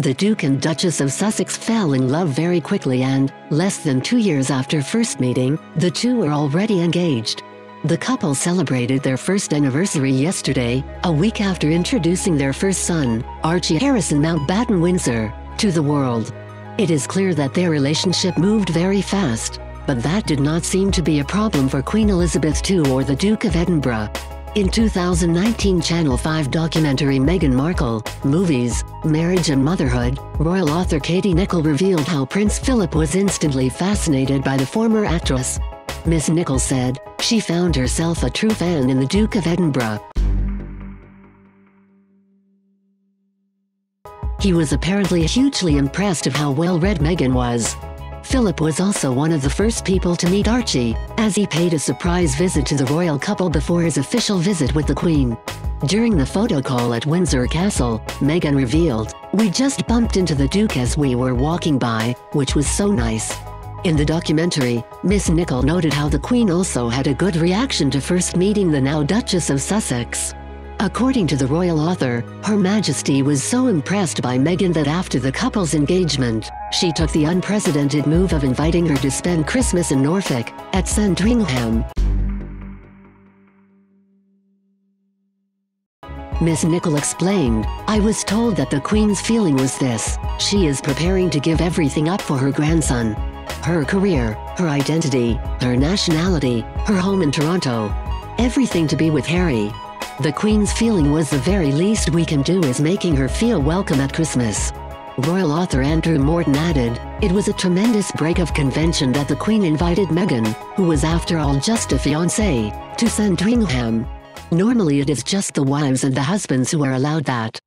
The Duke and Duchess of Sussex fell in love very quickly and, less than two years after first meeting, the two were already engaged. The couple celebrated their first anniversary yesterday, a week after introducing their first son, Archie Harrison Mountbatten Windsor, to the world. It is clear that their relationship moved very fast, but that did not seem to be a problem for Queen Elizabeth II or the Duke of Edinburgh. In 2019 Channel 5 documentary Meghan Markle, Movies, Marriage and Motherhood, royal author Katie Nicholl revealed how Prince Philip was instantly fascinated by the former actress. Miss Nicholl said, she found herself a true fan in the Duke of Edinburgh. He was apparently hugely impressed of how well-read Meghan was. Philip was also one of the first people to meet Archie, as he paid a surprise visit to the royal couple before his official visit with the Queen. During the photo call at Windsor Castle, Meghan revealed, We just bumped into the Duke as we were walking by, which was so nice. In the documentary, Miss Nicholl noted how the Queen also had a good reaction to first meeting the now Duchess of Sussex. According to the royal author, Her Majesty was so impressed by Meghan that after the couple's engagement, she took the unprecedented move of inviting her to spend Christmas in Norfolk, at Sandringham. Miss Nicholl explained, I was told that the Queen's feeling was this, she is preparing to give everything up for her grandson her career, her identity, her nationality, her home in Toronto. Everything to be with Harry. The Queen's feeling was the very least we can do is making her feel welcome at Christmas. Royal author Andrew Morton added, It was a tremendous break of convention that the Queen invited Meghan, who was after all just a fiancée, to Sandringham. Normally it is just the wives and the husbands who are allowed that.